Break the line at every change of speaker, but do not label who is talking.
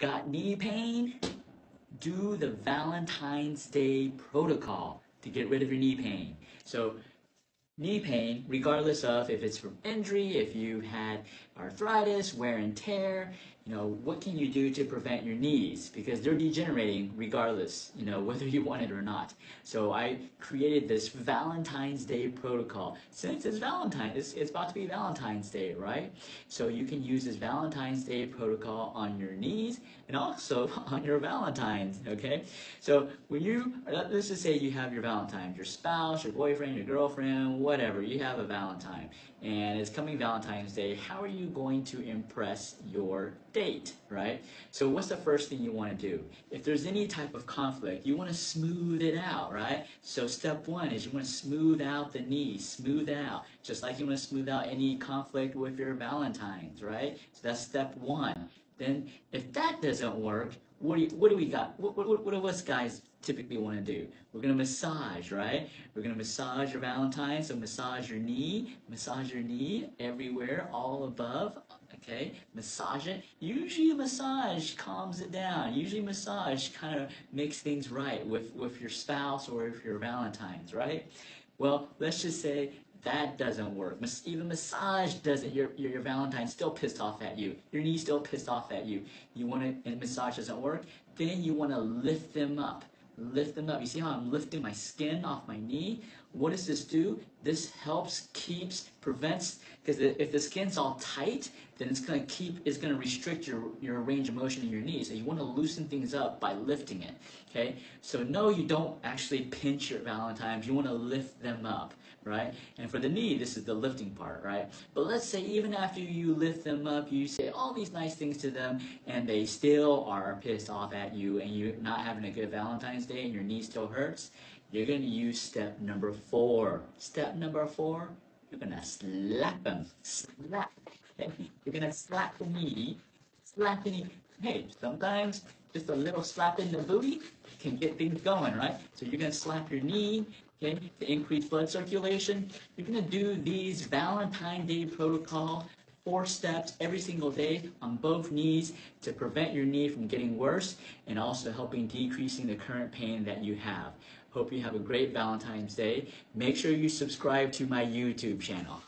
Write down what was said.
Got knee pain? Do the Valentine's Day protocol to get rid of your knee pain. So knee pain, regardless of if it's from injury, if you had arthritis, wear and tear, you know, what can you do to prevent your knees? Because they're degenerating regardless, you know, whether you want it or not. So I created this Valentine's Day protocol. Since it's Valentine, it's, it's about to be Valentine's Day, right? So you can use this Valentine's Day protocol on your knees and also on your Valentine's, okay? So when you, let's just say you have your Valentine, your spouse, your boyfriend, your girlfriend, whatever, you have a Valentine and it's coming Valentine's Day, how are you going to impress your date, right? So what's the first thing you want to do? If there's any type of conflict, you want to smooth it out, right? So step one is you want to smooth out the knee, smooth out, just like you want to smooth out any conflict with your Valentine's, right? So that's step one. Then if that doesn't work, what do, you, what do we got? What, what, what, do us guys typically want to do? We're going to massage, right? We're going to massage your Valentine. So massage your knee, massage your knee everywhere, all above, okay? Massage it. Usually massage calms it down. Usually massage kind of makes things right with, with your spouse or if your Valentine's, right? Well, let's just say that doesn't work. Even massage doesn't. Your, your, your Valentine's still pissed off at you. Your knee's still pissed off at you. You want to, and massage doesn't work. Then you want to lift them up. Lift them up. You see how I'm lifting my skin off my knee? What does this do? This helps, keeps, prevents, because if the skin's all tight, then it's to keep, it's to restrict your, your range of motion in your knee. So you want to loosen things up by lifting it, okay? So no, you don't actually pinch your Valentines. You want to lift them up, right? And for the knee, this is the lifting part, right? But let's say even after you lift them up, you say all these nice things to them, and they still are pissed off at you, and you're not having a good Valentine's Day, and your knee still hurts, you're going to use step number four. Step number four, you're going to slap them. Slap. You're going to slap the knee. Slap the knee. Hey, sometimes just a little slap in the booty can get things going, right? So you're going to slap your knee, okay, to increase blood circulation. You're going to do these Valentine Day protocol four steps every single day on both knees to prevent your knee from getting worse and also helping decreasing the current pain that you have. Hope you have a great Valentine's Day. Make sure you subscribe to my YouTube channel.